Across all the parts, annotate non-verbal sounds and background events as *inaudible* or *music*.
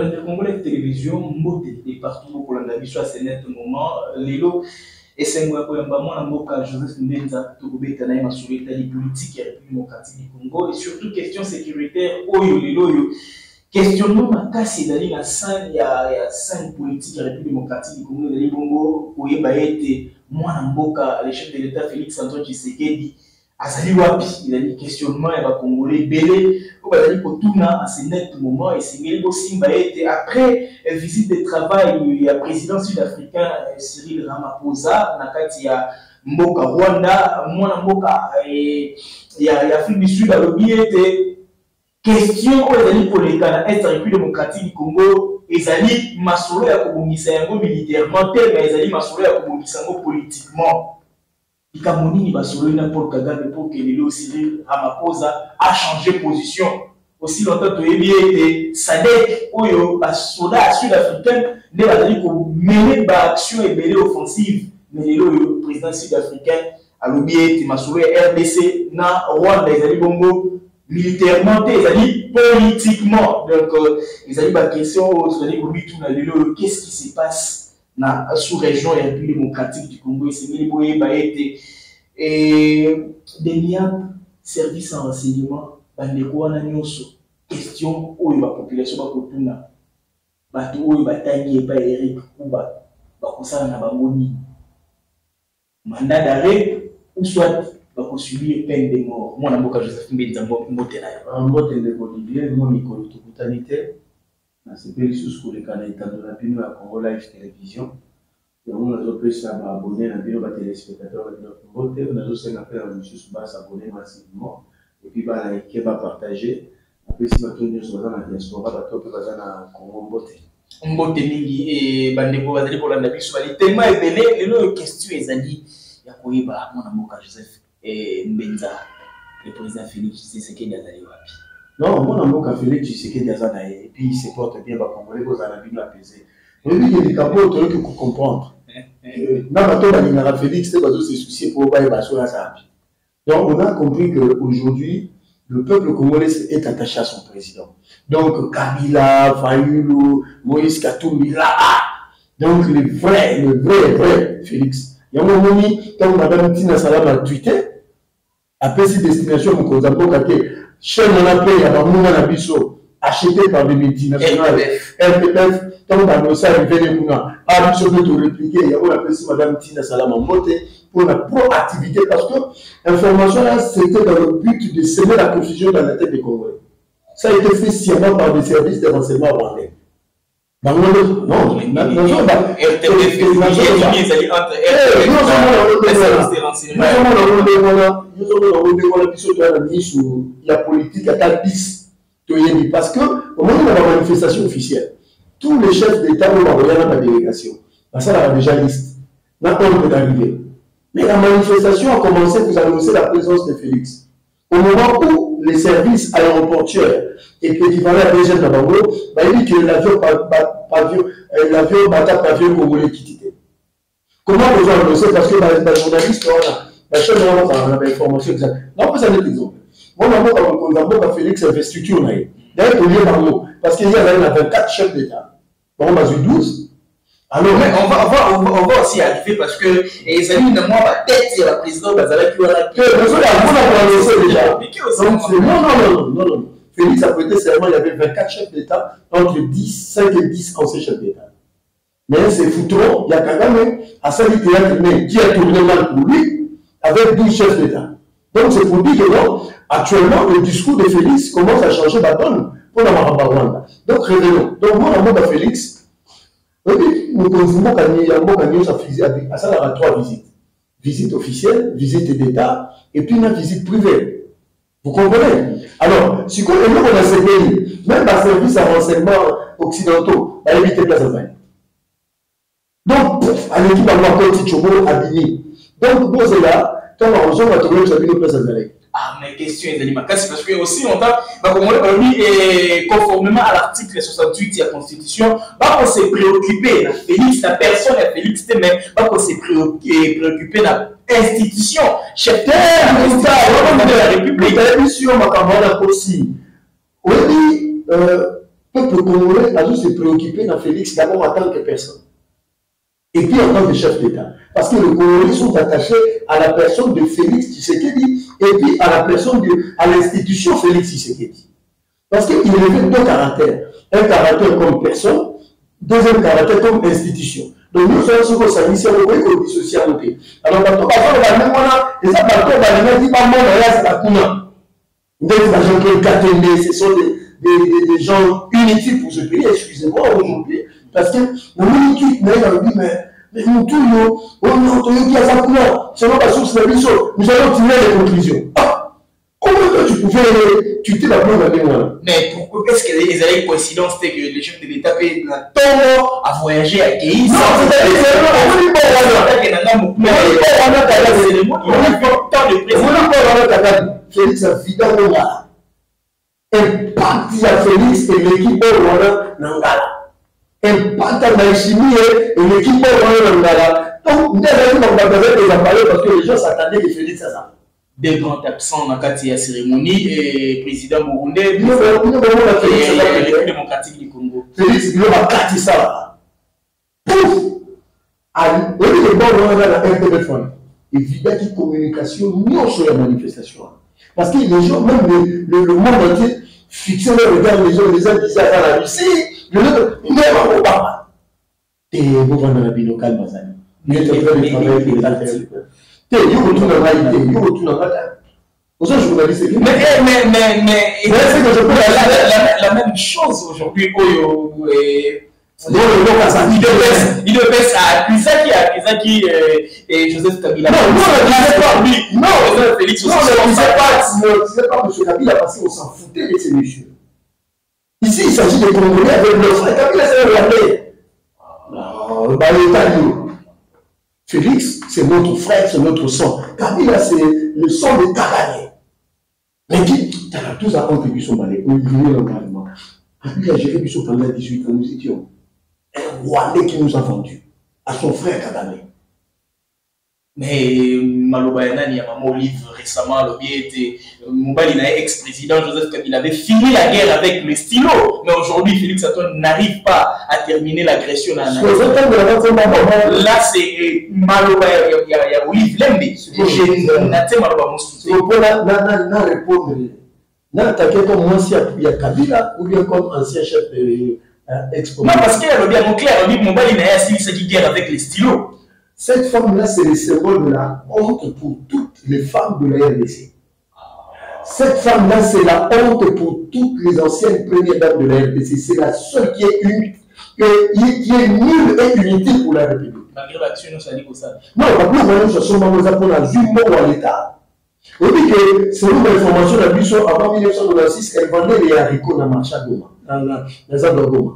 balanda congolais télévision mbote de partout bokolanda biso ya senet moment koyamba mwana mboka joseph na etali politike ya république démocratique du congo. Et surtout question sécuritaire oyo lelo oyo. Questionnement na sein ya, ya scène politique ya république démocratique du congo. Le chef de l'état félix antoine tshisekedi azali wapi? Ezali questionnement kotuna ase net moment esengeli kosimba ete après visite de travail ya président sud-africain cyril ramaphosa na mboka rwanda mwana mboka ya, afrique du sud question oyo ezali koleka na est république démocratique du congo ezali masolo ya kobongisa militairement te mais ezali masolo ya kobongisa yango politiquement likambo nini basololi na paul kagame mpo ke lelo cyril ramaphosa achange position. Aussi longtemps toyebi ete sadek oyo basoda ya sud africain nde bazali komene baaction ebele offensive. Mais lelo oyo président sud africain alobi ete masolo ya rdc na rwanda ezali bongo militairement te ezali politiquement. Donc euh, ezali baquestion oyo tozali kobituna lelo oyo qu'est ce qui se passe na sous-région ya république démocratique du congo esengeli boyeba ete deniap service en renseignement bandeko wana nyonso question oyo bapopulation bakotuna bato oyo batangi epai eric kuba bakosala na bango nini? Mandat d'arrêt ou soit bakosubir peine de mort? Mwana mboka joseph mbenza mbote na yo mbote ndeko olivier mo mikolo tokutani te nasepeli lisusu koleka na etando na bino ya congo live télévision yango nazopesa baabone na bino batelespectateur na bino. Mbote nazosenga mpe na bamisusu basabone massivement. Epuis balaike bapartage apesi bato nyonso baza na diaspora bato mpe baza na congo mbote. Mbote mingi bandeko bazali kolanda biso bali tema ebele. Lelo oyo question ezali ya koyeba mwana mboka joseph mbenza le président félix tshisekedi azali wapi? Non mwana mboka félix tshisekedi aza na ye epuis il se porte bien bacongolais kozala bino apese oyebi ke likambo oyo toyoki kocomprendre na bato balingaka félix te bazose soucie mpo bayeba so aza api donc on a compris que aujourd'hui le peuple congolais est attaché à son président. Donc kabila fayulu moïse katumbi là donc le vrai le vrai vrai félix. Yango omoni ntango madame tina salama twitter apesi destination mokonzi ya mboka te chaîne wana mpe ya bamuna na biso acheté par des multinationales rpf ntango bandosi arivene kuna a biso mpe torépliqué yango napesi madame tina salama mbote mpona proactivité parce que information là c'était dans le but de semer la confusion dans la tête des congolais. Ça a été fait sciemment par des services de renseignement rwandais non biso na ya politique ata 10 toyebi parce que omoni na bamanifestation officielle tous les chefs d'état oyo bakoya na badélégation basalaka déjà liste na ordre d'arrivée mais la manifestation a commencé vous annoncer la présence de Félix au moment où les services aéroportuaires équivalent à DG na bango bayebi que l'avion bata pavillon congolais kiti te comment vous annoncer? Parce que bajournaliste wana bachaine wana bazala na bainformation exacte napesa neti exemple mwana mboka mokonzi ya mboka félix investiture na ye d'ailleurs tolie bango parce que ye azali na 24 chefs d'état. Bango bazwi 12 Alors, mais on va, on va, on va, aussi arriver parce que les amis moi, ma tête, a la présidente Bazala qui va la à vous a annoncé déjà. Donc, c'est non, non, non, non, non. Félix a prêté serment, il y avait 24 chefs d'État, entre 10, 5 et 10 anciens chefs d'État. Mais c'est foutrons, il y a Kagame, à Théâtre, mais qui a tourné mal pour lui, avec 12 chefs d'État. Donc, c'est pour dire que non, actuellement, le discours de Félix commence à changer la donne pour la. Donc, révélons. Donc, moi, en mode à Félix, mokonzi mboka mboka nyonso asalaka trois visites visite officielle visite d'état et puis na visite privée vous comprenez? Alors sikoyo eloko na sepeli même baservice ya renseignement occidentaux bayebi te place azali donc aleki bango akoti tshobolo abimi donc bozela ntango akozonga tokoyebisa bino place azalaki Ah, mais question est makasi parce que aussi longtemps, bah, comme on l'a dit, et conformément à l'article 68 de la Constitution, bah, on s'est préoccupé, la Félix, la personne, la Félix, mais bah, on s'est préoccupé, préoccupé de l'institution, chef de la République. émission makambo wana kosi oyebi peuple congolais a dû se préoccuper dans Félix d'abord en tant que personne. Et puis en tant que chef d'État. Parce que les Congolais sont attachés à la personne de Félix Tshisekedi personne de, à l'institution Félix Tshisekedi. Parce qu'il avait deux caractères. Un caractère comme personne, deuxième caractère comme institution. Donc nous sommes sur ce service, on peut dissocier à côté. Alors, quand on va la même et ça, quand on va le mettre, pas mal, c'est la kuna. Des gens qui ont Katende, ce sont des, des, des, gens inutiles pour ce pays, excusez-moi aujourd'hui, parce que on est qui, mais mais mais nous tous, nous, on est à ça kuna, selon la source de l'issue, nous allons tirer les conclusions. pouvais tu t'es la bonne avec moi mais pourquoi est-ce qu'il y a une coïncidence c'est que les chefs de l'État payent la tombe à voyager à Kéis non c'est-à-dire c'est vraiment on dit pas voilà mais on dit pas voilà Kagame c'est le mot on dit pas le président on dit pas voilà Kagame Félix a vidé au Rwanda impacti ya Félix eleki oyo wana na ngala. Impacte na echimie eleki oyo wana na ngala. Donc nde ezali makambo azali kozambale parce que les gens s'attendaient que Félix aza des grands absents dans la cérémonie et président burundais république démocratique du Congo. Félix Bilo bakati ça. Pouf! Oyebi ebongo wana na internet wana evidaki communication nyonso ya manifestation. Wana parce que les gens même le, le, le monde entier fixé le regard les gens les gens disaient aza na russie le nde bakobama te bovanda na bino kalme azali mais mais mais mais c'est que je peux la, la, la même chose aujourd'hui oyo il devait accusaki akizaki joseph kabila. Non non ne pas. lui. Non. Félix non ne disait pas. ne disait pas Kabila parce qu'on s'en foutait de ces messieurs. Ici il s'agit de Congolais avec Kabila c'est le rwandais bah l'état Félix, c'est notre frère, c'est notre sang. Kabila, c'est le sang de Kagame. Mais qui, t'as tous à contribuer son balai, on lui l'engagement. Kabila a géré pendant 18 ans, nous étions un Rwandais qui nous a vendu à son frère Kagame. Mais maloba ya nani ya mama olive récemment alobi ete mobali na ye ex-président joseph kabila avait fini la guerre avec le stylo. Mais aujourd'hui félix antoine n'arrive pas à terminer l'agression na là c'est maloba ya olive lembe. Na te maloba mosusu n'attaquer comme mwasi ya kabila ou bien comme ancien chef de expo non parce que alobi yango clair. Alobi mobali na ye asilisaki guerre avec le stylo Cette femme-là, c'est le symbole de la honte pour toutes les femmes de la RDC. Cette femme-là, c'est la honte pour toutes les anciennes premières dames de la RDC. C'est la seule qui est unique, qui est nulle et inutile pour la République. Malgré l'action, ça dit ça? Non, que nous sommes seulement nous apprenons à Zumbo à l'État. On dit que selon l'information de la Busso, avant 1996, elle vendait les haricots dans le marché à Goma, dans la zone de Goma.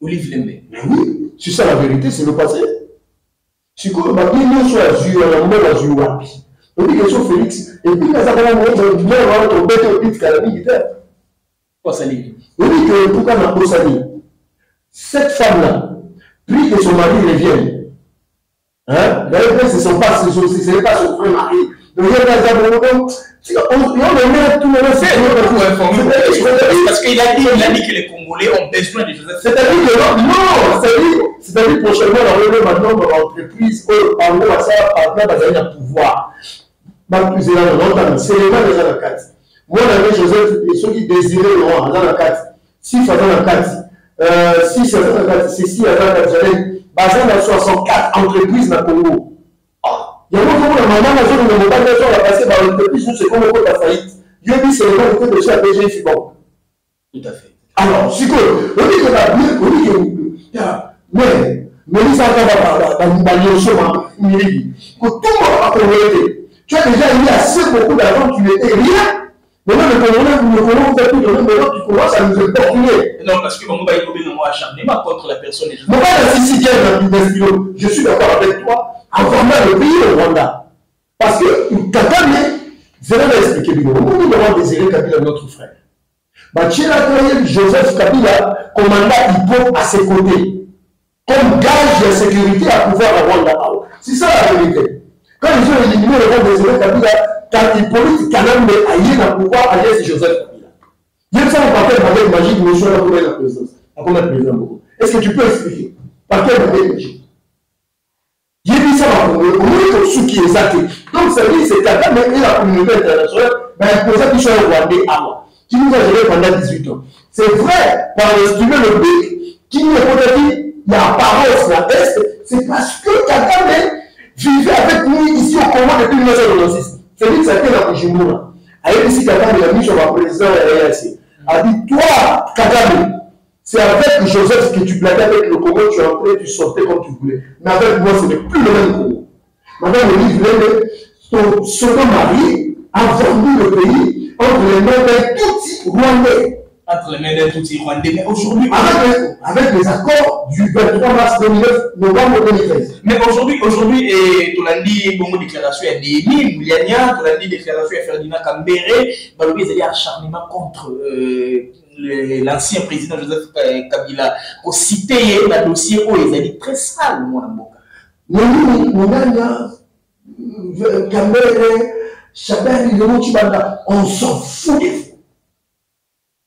Olive Lembe. Mais oui, c'est ça la vérité, c'est le passé. Sikoyo babi nyonso azwi wana mbongo azwi wapi? Obi question félix epi naza kaka mer wana tobete obitikala mingi te. Osalini obi ke puka na bosani cette femme là plus que son mari revienne. Hein? D'ailleurs ce sont pas n'est pas son vrai mari il y a des abonnés parce qu'il a dit, il a dit que les Congolais ont besoin de Joseph. C'est-à-dire que non, c'est-à-dire prochainement, on va maintenant dans l'entreprise, en gros, ça va parler de pouvoir. C'est l'élément déjà la carte. Moi, j'avais Joseph, et ceux qui désiraient le roi, dans la carte. Si ça dans la carte, si ça dans la carte, c'est si, dans la carte, j'avais, basé dans 64 entreprises dans le Congo. okomona mama nazolonga mobali ozo na pase barepepisu sekonde okota faillite yebi selema kote dossier ya pg fibon alors sikoyo olike olike mais melisa ata balioso miliki kotumba akongo ete tu as déjà eu assez beaucoup d'argent tu n'étais rien Maintenant, le Congolais, le Congolais vous maintenant tu commences à nous importuner. Non, parce que mon gars, il y a acharnement contre la personne. Mon gars, si si je suis d'accord avec toi, avant le pays, le Rwanda. Parce que Kagame, je vais l'expliquer, nous devons désirer Kabila, notre frère. Bachira Joseph Kabila, commandant Hippo à ses côtés, comme gage de sécurité à pouvoir à Rwanda. C'est ça la vérité. Quand ils ont éliminé le roi désiré Kabila, quand Hippolyte Kanambe a eu le pouvoir à Joseph Kabila. J'aime ça, par quel bagage magique, monsieur, là, pour la présidence, à combien de président Est-ce que tu peux expliquer Par quel bagage magique? Yebisa bakongole omoni tosuki eza te donc ça veut dire c'est kagame et la communauté internationale baimposa biso ya rwandais awa qui nous a géré pendant 18 ans. C'est vrai par l'instrument le bec qui nous peut-être ya apparence na est c'est parce que kagame vivait avec nous ici au congo depuis 1996 félix ake na kujimbura ayebisi kagame ya miso baprésident ya eac adi toi kagame C'est avec Joseph que tu blaguais avec le Congo, tu entrais, tu sortais comme tu voulais. Mais avec moi, ce n'est plus le même Congo. Madame le livre, ton second mari a vendu le pays entre les mains d'un tout tout Rwandais. Mais aujourd'hui. Avec, avec, les accords du 23 mars 2009, novembre 2013. Mais aujourd'hui, aujourd'hui, et tu l'as dit, bon, déclaration à Déni, Mouliania, dit, déclaration à Ferdinand Kambere, Balobi, ils allaient acharnement contre. Euh, l'ancien président Joseph Kabila cité le dossier oyo ezali très sale nini monganya kambere chabani lelo cibanda on s'en fout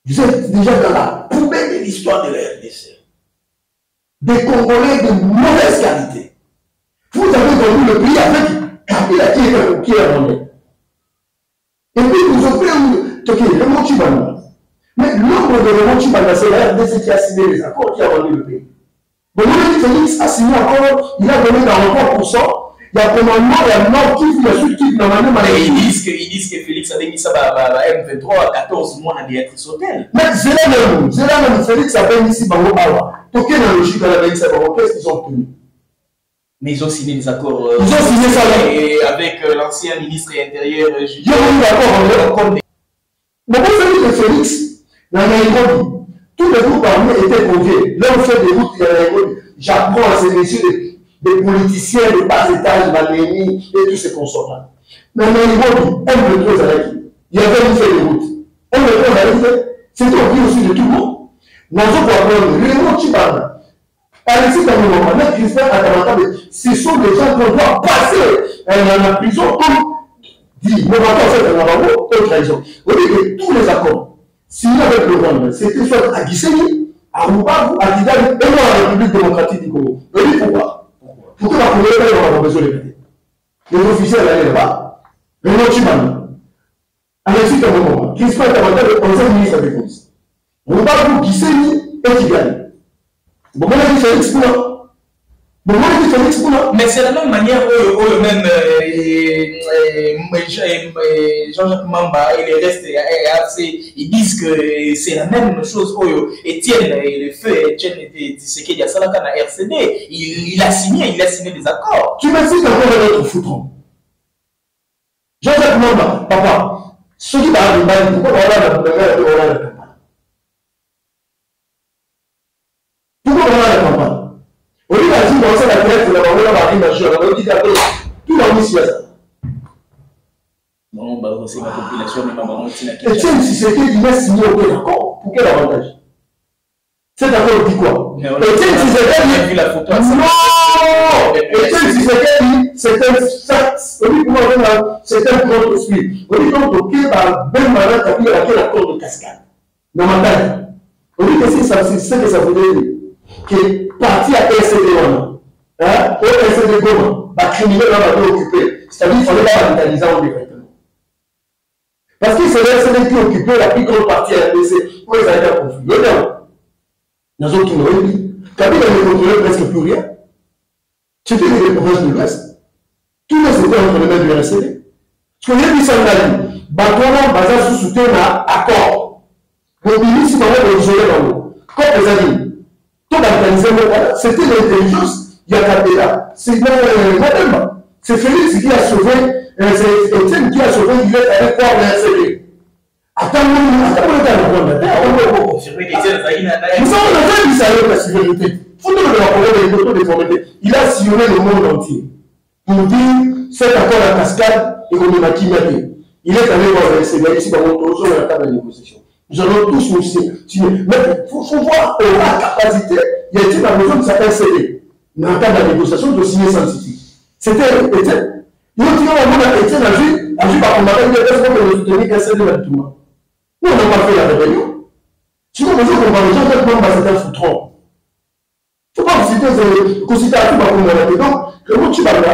vous êtes déjà dans la poubelle de l'histoire de la RDC. Des Congolais de mauvaise qualité. Vous avez vendu le pays avec Kabila qui est qui est. Et puis vous offrez le mot Mais l'ombre de le mot c'est la RDC qui a signé les accords qui a vendu le pays. Le Félix a signé un accord, il a donné 40% ya commandement ya nord kivu ya sud kivu na manyama idiske félix abengisa ba m23 a 14 mois na béatrice hotel mais zela nanu zela nanu félix abengisi bango awa tokende na logique wana abengisa bango qu'est ce qu'ils ont obtenu Mais ils ont signé des accords. Euh, ils ont signé ça là. Et avec euh, l'ancien ministre intérieur euh, Julien. Ils ont d'accord Mais pour celui de Félix, dans Nairobi, tous les groupes armés étaient conviés. L'homme fait des routes à Nairobi. J'apprends à ces messieurs de des politiciens de bas étage, Maneni et tous ces consorts-là. Dans Nairobi, on le trouve avec Il y avait une feuille de route. On le trouve avec C'était au pied aussi de tout le monde. Nazo pour apprendre, le nom Chibana. Alexis Kamouama, même Christian Atamata, ce sont des gens qu'on doit passer dans la prison comme dit, mon rapport, c'est un rapport, autre trahison. Vous voyez que tous les accords, signé avec le Rwanda, c'était soit à Gisenyi, à Rubavu, à Kigali, et non à la République démocratique du Congo. Mais oui, pourquoi Pourquoi la couleur est pas besoin de payer Les officiels allaient là-bas. Mais non, tu m'as mis. Alexis Kabomoma, qui se fait davantage le conseil ministre avec vous. On va vous qui s'est mis et qui gagne. Bon, moi, je suis exploit. Mais c'est la même manière où, même euh, Jean-Jacques Mamba et les restes ils disent que c'est la même chose où Étienne, le feu Étienne Tshisekedi Salaka na RCD, il, a signé, il a signé des accords. Tu m'expliques encore un autre foutron. Jean-Jacques Mamba, papa, ce qui va arriver, pourquoi on va la première et Etienne Tshisekedi il a signé aucun accord. Pour quel avantage? Cet accord dit quoi? Etienne Tshisekedi. Non Etienne Tshisekedi, c'est un comment on c'est un grand esprit. On dit donc, ok, bah, ben malin, t'as vu à quel accord de cascade Dans ma. On dit que c'est ça, c'est ce que ça voudrait dire. Que parti à RCD hein au RCD Goma wana bato occupé c'est-à-dire il fallait pas en Parce que c'est là c'est qui occupait la plus grande partie à la PC. Pour les années à conflit. Mais non. Nous autres qui nous réunissent. Kabila ne contrôlait presque plus rien. C'était une des provinces de l'Ouest. Tout le secteur entre les mains du RCD. Ce que j'ai dit, ça m'a dit. Batona, Baza, Sousouté, n'a accord. Le ministre, il m'a isolé dans l'eau. Quand les amis, tout organisé, c'était l'intelligence, il y a Kabila. C'est euh, madame, c'est Félix qui a sauvé c'est Étienne qui a sauvé, il est allé voir l'RCD. Attends, attends, attends, Nous avons fait du salaire de la sécurité. Faut nous le rappeler les photos. Il a sillonné le monde entier pour dire cet accord à cascade et qu'on a Kimate. Il est allé voir le RCD ici dans mon à la table de négociation. Nous allons tous nous signer. Mais il faut, voir la capacité. Il y a la maison qui s'appelle CD. Dans le cadre de la négociation, de signer sans. C'était mutu oyo amona etienne azwi azwi bakombataki te ese oyo soutenir esede na bituma nous on n'a pas fait la rébellion. Sinon mozo kombango jean jacques bamba c'est un foutron faut pas citer c'est cosita azwi bakombola te donc remo tibanga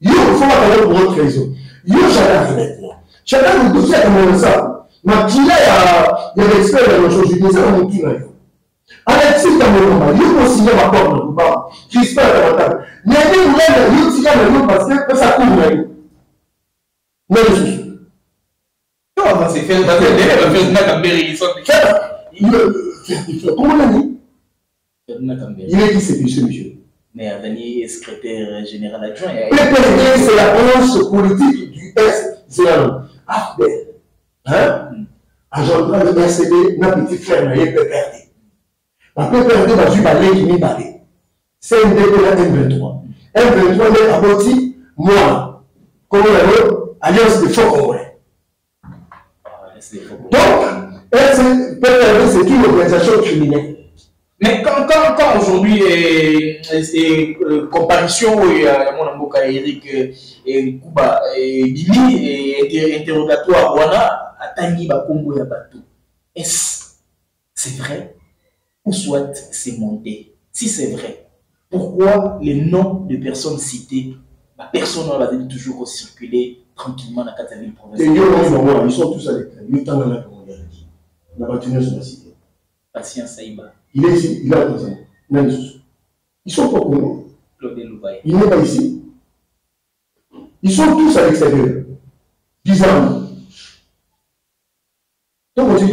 yo fowakala pour autre raison. Yo chacun fenêtre chacun motosi akamolesa makila ya ya respect ya nososuité eza na motuna yo alexis kamolomba yo kosinya bakor na kubama crispin kamatanga nani mulanda yo tika na yo parce que pesa kuru na yo na lisusu komonani il est qui c'est monsieur monsieur Mais Avani est secrétaire général adjoint. PPD, c'est la branche politique du S0. AFDEL. Hein? Agent de n'a petit frère, n'a PPRD. La PPRD va jouer balai qui. C'est dépôt de M23. M23 est abouti, moi, comme on Alliance des Faux Congolais. Donc, c'est une organisation criminelle. Mais quand, quand, quand aujourd'hui, et, et, euh, comparaison à mon amboka Eric Kuba et Bimi interrogatoire wana atangi ba Congo ya bateau. Est-ce c'est vrai? Ou soit c'est monté? Si c'est vrai, pourquoi les noms de personnes citées, la personne va toujours circuler tranquillement dans la ville provinciale Ils sont tous à l'état. Ils sont la communauté. La bâtiment sur la cité. Patient Saïba. Il est ici, il est Tanzanie. Ils sont pas Congo. Il n'est pas ici. Ils sont tous à l'extérieur. Bizarrement. Donc, on dit.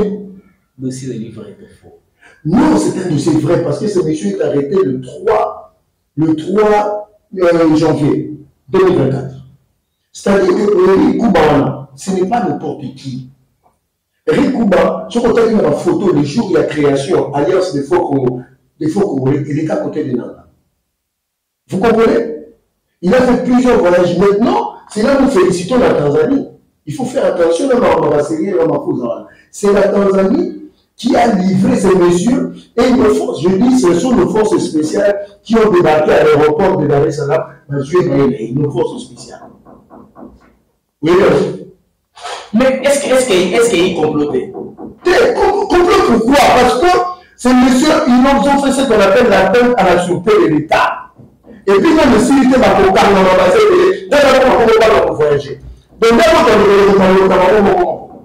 Le dossier de livre est faux. Non, c'est un dossier vrai parce que ce monsieur est arrêté le 3, le 3 euh, janvier 2024. C'est-à-dire que Eric Kouba, ce n'est pas n'importe qui. Eric Kouba, je compte une photo le jour de la création, Alliance des Faux des Faux Congolais, il est à côté de Nanga. Vous comprenez? Il a fait plusieurs voyages. Maintenant, c'est là que nous félicitons la Tanzanie. Il faut faire attention C'est la Tanzanie qui a livré ces mesures et nos forces, je dis, ce sont nos forces spéciales qui ont débarqué à l'aéroport de Dar es Salaam, nos forces spéciales. Oui, merci. Mais est-ce qu'il est est qu est comploté Complot pourquoi Parce que ces messieurs, ils ont fait ce qu'on appelle la peine à la sûreté de l'État. Et puis, même si était ma cocarde, on va passer, d'abord, on va pas voyager. Donc, d'abord, on va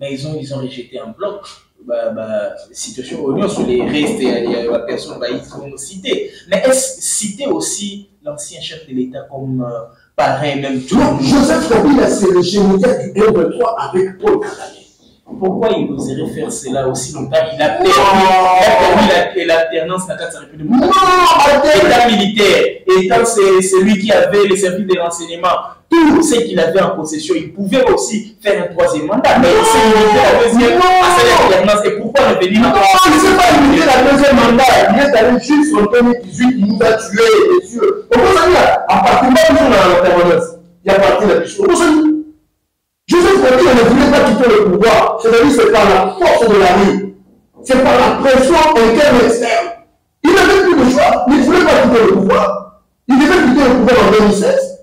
Mais ils ont, ils ont rejeté un bloc. Bah, bah, situation au sur les restes, il y a bah, ils sont cités. Mais est-ce citer aussi l'ancien chef de l'État comme euh, parrain, même Non, Joseph Kabila, c'est le général du 1-3 avec Paul Kagame. Pourquoi il oserait faire cela aussi longtemps? Il a permis l'alternance dans la République. Non, État militaire, étant c'est celui qui avait les services de renseignement, tout ce qu'il avait en possession, il pouvait aussi faire un troisième mandat. Mais c'est limité la deuxième à cette alternance. Et pourquoi revenir Non, il ne s'est pas limité la deuxième mandat. Il est allé juste en 2018, il nous a tués, les yeux. On peut dire, à partir de là, on a l'alternance. Il y a parti la. On peut Kabila ne voulait pas quitter le pouvoir. C'est-à-dire c'est par la force de la rue. C'est par la pression interne et externe. Il n'avait plus de choix. Il ne voulait pas quitter le pouvoir. Il devait quitter le pouvoir en 2016.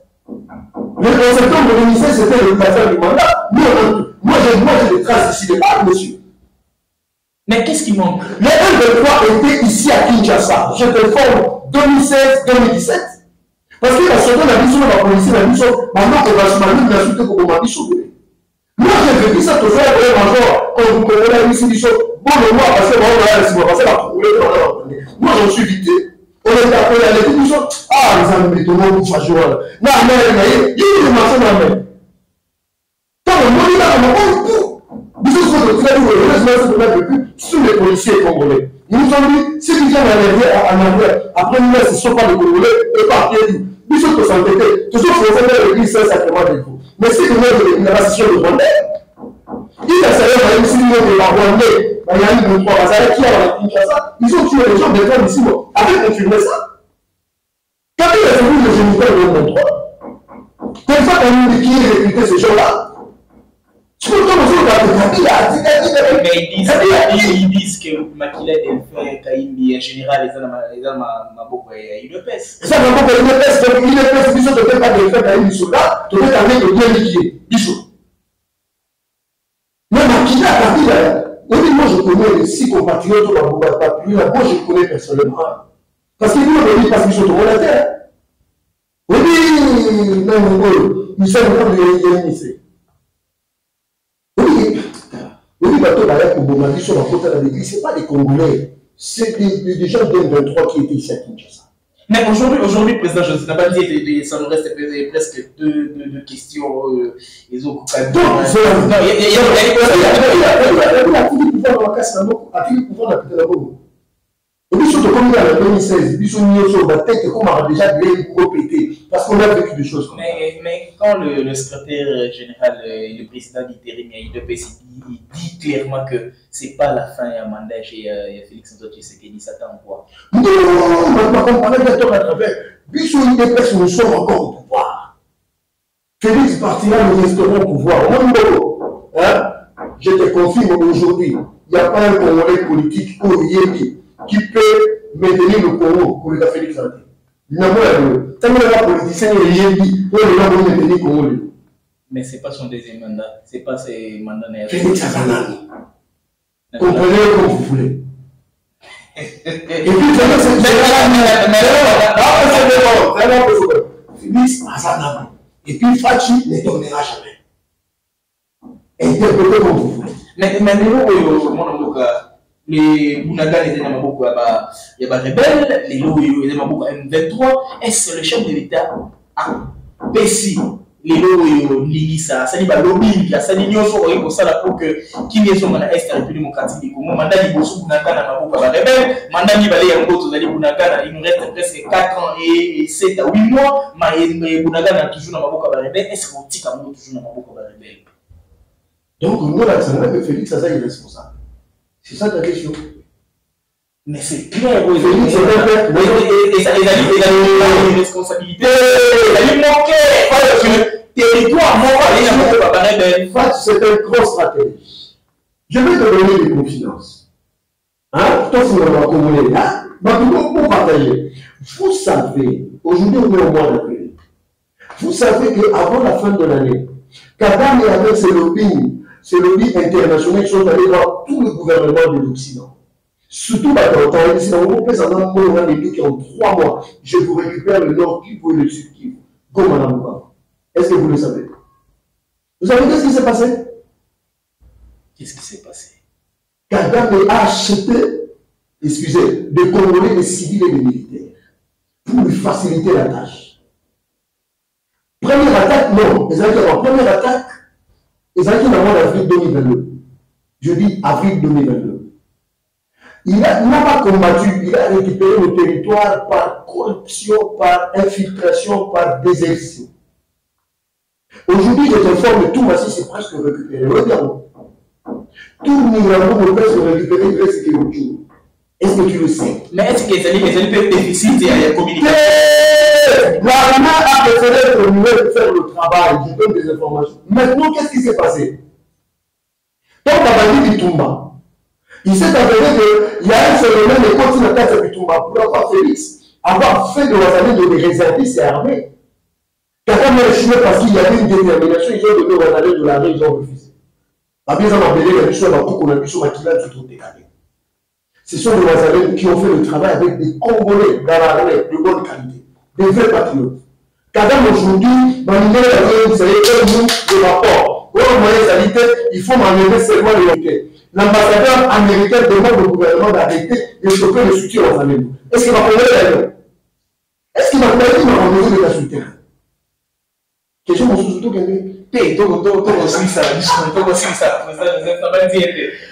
Mais en septembre 2016, c'était le passage du mandat. Nous, moi, j'ai des traces ici de pas, monsieur. Mais qu'est-ce qui manque? Les 1 était ici à Kinshasa. Je te forme 2016-2017. Parce qu'il a sauté la mission de la police, la mission, maintenant, on va se marier, il a sauté pour ma moi je veux dire ça tozoya koyeba genre quand vous congolais ayebisi biso bonoma parce que baoya nsima parce que bakongolais oyo bana bakongolais moi j'en suis vite oleka koya leki biso ah nzambe tongo kufa jour wana na amere na ye yini maso na amere ntango moni kaka makonku biso soko totikali oyoeesinasokona depuis sous les policiers congolais. Nous sommes dit ce qui vient en arrière en arrière. Après nous là ce sont pas les congolais et partir biso tosanté te tozofonza nde l'église saint sacrement de vous mais si nous na basisio rwandais inasalia bayebisi nini barwandais bayani mokwa bazalaki awa na kinshasa izotue les gens d'état misimo avait confirmé ça. Quand il a voulu le géniteur de mon droit comme ça qu'on indiquait recruter ces gens là surtout mozulu na tabia tikaiiiske makila delfin kaimbi ya général eza na maboko ya inepes eza na maboko ya inepes donc inepes biso topeka delfin kaimbi soda topeka nde totoliki ye biso na makila kabila obi moi je connais les six compatriotes babomba papilina moi je connais personnellement parce que bino bobi mpasi biso tomona te obi nangoyo misali kando yeyimise bateau l'église, ce n'est pas des Congolais, c'est des, gens d'un 23 qui étaient ici à Kinshasa. Mais aujourd'hui, aujourd'hui, président José Nabadi, ça nous reste presque deux, deux, deux questions. Euh, ils ont coupé. Non, il y a. Il y a. Il y a. Il y a. biso tokomi na 2016 biso nyonso batete ekomaka déjà bilei kopete parce qu'on a vécu des choses comme mais, mais quand le, le secrétaire général et le président d'intérim il, il dit clairement que c'est pas la fin ya mandat chez uh, Félix Antoine Tshisekedi s'attend quoi non on a à travers biso IDPS nous sommes encore au pouvoir. Félix partira nous resterons au pouvoir. Hein je te confirme aujourd'hui il n'y a pas un Congolais politique au qui peut maintenir le Congo pour le Félix Anté. Ya la politicien pour le Congo. Mais c'est pas son deuxième mandat, c'est pas ses mandats. Félix Azanani. Comprenez comme vous voulez. Et puis, c'est Félix Azanani. Et puis, Fachi ne tournera jamais. Interprétez comme vous voulez. Mais, mais, mais, les Bounagan étaient dans maboko ya barebelle lelo oyo eza maboko ya m23 est-ce le chef de l'état apesi lelo oyo lingisa asali balobingi asali nyonso okoki kosala pour que kini ezonga na est ya république démocratique du congo manda liboso bunagana na maboko ya barebelle manda mibale yango tozali bunagana il nous reste presque 4 ans et 7 à 8 mois. Ma bunagana toujours na maboko ya barebelle est ce que otika yango toujours na maboko ya barebelle donc ngolakisanga que félix aza irresponsable C'est ça ta question. Mais c'est clair, oui. C'est vrai. Et ça, les amis, responsabilité. Les amis, manquaient. Parce que territoire, les gens ne pas En fait, c'est un grand stratège. Je vais te donner des confidences. Hein? Toi, c'est le Congolais. Hein? Pour partager. Vous savez, aujourd'hui, on est au mois d'avril. Vous savez qu'avant la fin de l'année, Kagame avait ses lobbying c'est le lobbies internationaux sont allés voir tout le gouvernement de l'Occident. Surtout maintenant, ici, dans mon pays, pendant on a des qui ont trois mois, je vous récupère le nord Kivu et le sud Kivu. Comme Madame Est-ce que vous le savez? Vous savez qu'est-ce qui s'est passé? Qu'est-ce qui s'est passé? Kagame a acheté, excusez, des Congolais, des civils et des militaires pour lui faciliter la tâche. Première attaque, non. Les première attaque, ezalaki na mois d'avril 2022 je dis avril 2022 il n'a pas combattu il a récupéré le territoire par corruption par infiltration par désertion. Aujourd'hui je t'informe tout voici c'est presque récupéré. Regarde. Tout Mirambo est presque récupéré il reste jours est-ce que tu le sais? Mais est-ce que ezali ezali mpe déficit ya communication? L'armée a préféré de faire le travail. Je donne des informations. Maintenant, qu'est-ce qui s'est passé? Donc, Babadi Bitumba, il s'est avéré qu'il y a un phénomène de continuité de Bitumba pour avoir Félix avoir fait de Ouazzane des réservistes et armés. Kagame a échoué parce qu'il y avait une détermination, ils ont donné Ouazzane de l'armée, ils ont refusé. Babisa Mabele, la mission, la Koukou, la mission, Makila, tout décalé. Ce sont des Ouazzane qui ont fait le travail avec des Congolais dans l'armée de bonne qualité des vrais patriotes. Kadam aujourd'hui, dans l'univers de savez, nous, de rapport. oyo moyen ezali te il faut manœuvrer seulement le américain l'ambassadeur américain demande au gouvernement d'arrêter de choper le soutien aux américains est ce que bakongolais yayo est ce que bakongolais bakongozi beta soutien question mosusu tokende te tokosilisala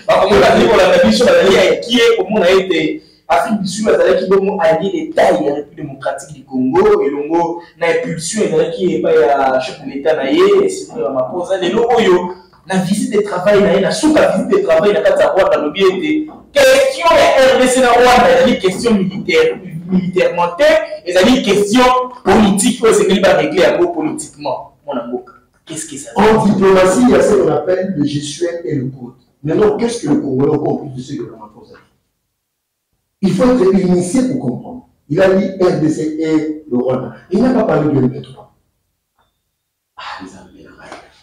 bakongolais bazali kolanda biso bazali ya ekie komona ete afrique du sud azalaki bongo allié d'état ya république démocratique du congo. Elongo na impulsion ezalaki epai ya chef de l'état na ye esimo ya maposa lelo oyo na visite de travail na ye na suka visite de travail na kati ya rwanda alobi ete question ya rdc na rwanda ezali question militaire militairement te ezali question politique. Oyo esengeli barégle yango politiquement mona mboka. Qu'est-ce que ça en diplomatie il y a ce qu'on appelle le gestuel et le code maintenant qu'est-ce que le congolais comprend de ce que le maposa Il faut être initié pour comprendre. Il a dit RDC et le Rwanda. Il n'a pas parlé de MP3. Ah,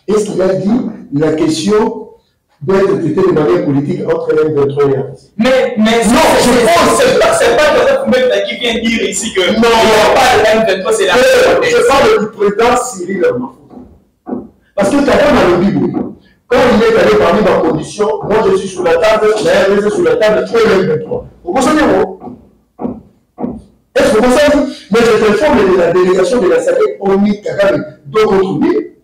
Est-ce qu'il a dit la question doit être traité de manière politique entre M23 et RDC. Mais, mais Non, je pense- c'est pas, c'est pas Joseph Mbemba qui vient dire ici que Non. il n'y a pas de M23, c'est la Euh, Je parle du président Cyril Ramaphosa. Parce que Kagame a le Bible. Quand il est allé parmi ma condition, moi je suis sur la table, la RDC est sur la table, toi le M23. Vous comprenez, Est-ce que vous comprenez Mais je t'informe de la délégation de la SADC, on dans notre pays.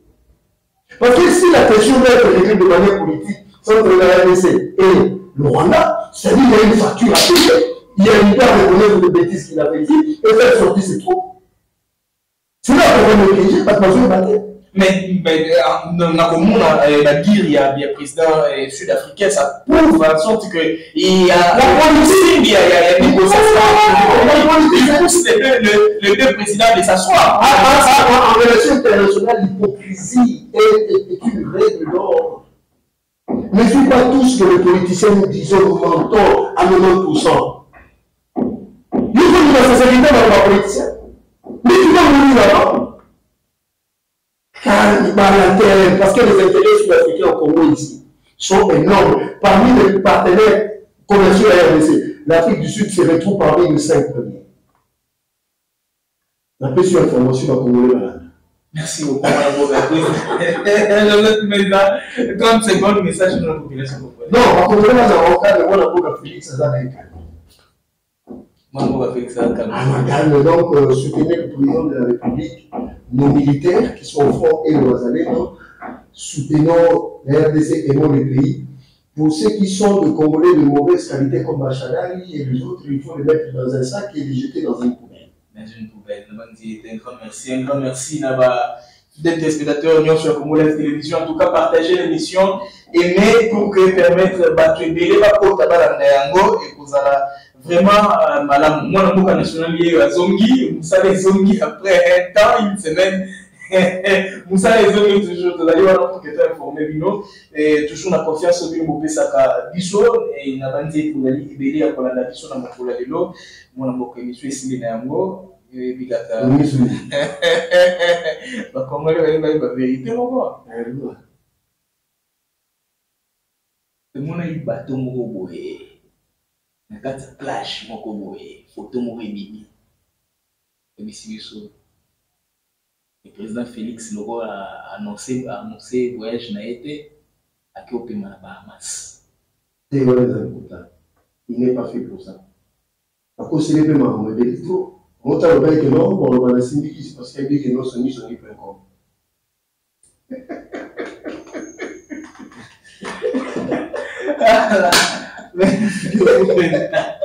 Parce que si la question doit être réglée de manière politique entre la RDC et le Rwanda, c'est-à-dire qu'il y a une facture à payer. Il y a une part de reconnaître de bêtises qu'il avait dit et faire sortir ses troupes. C'est là qu'on va me piéger parce que je vais battre. Mais, mais na na komona la guerre ya ya président euh, sud-africain ça prouve en sorte que il y a la politique il y a il y a, il y a négociation les deux présidents de s'asseoir Ah, ah, ah, en relation internationale, l'hypocrisie est, une règle d'or. Ne suis pas tout ce que les politiciens nous disent, nous mentons à 90%. Nous sommes dans la sincérité dans les politiciens. Mais tu vas mourir là-bas. Calme, par la terre, parce que les intérêts sud-africains au Congo ici sont énormes. Parmi les partenaires commerciaux à RDC, l'Afrique du Sud se retrouve parmi les cinq premiers. La petite information à Congolais malade. merci beaucoup maintenant 30 secondes message de la population Non, bazala okane mwana mboka félix aza na ekane madame Boga Félix donc euh, soutenir le président de la république nos militaires qui sont au front et le wazalendo soutenons la rdc aimons le pays. Pour ceux qui sont de congolais de mauvaise qualité comme bachalari et les autres il faut les mettre dans un sac et les jeter dans une poubelle. Dans une poubelle. Un grand merci, un grand merci Naba, fidèles téléspectateurs, Union sur Congo Live Télévision. En tout cas, partagez l'émission, aimez pour que permettre battre belé ba kota balanda yango et vous vraiment euh, malamu. Mwana mboka nationali yeyo azongi mosala ezongi après *laughs* un temps une semaine. *laughs* Mosala ezongi toujours tozali wana poketa informe bino toujours na confiance oyo bino bopesaka biso na bandi ete ozali ebele ya kolanda biso na mokolo ya lelo mwana mboka emission esimbi na yango ebikaka bakongole bayebaki baverité moko emonaki bato moko boye na kati plage moko boye foto moko ebimi. Ebisi biso. Le président félix lokola annonce annonce voyage na ye te ake opema na bahamas. Te wana ezali kotala il n'est pas fait pour ça. Akoseli mpe makambo ebeli trop. Mota aloba eke no baloba na sindikisi parce que ayebi eke nyonso nyonso ni point com Ah, là.